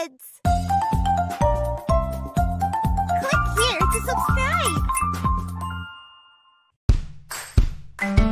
kids. Click here to subscribe.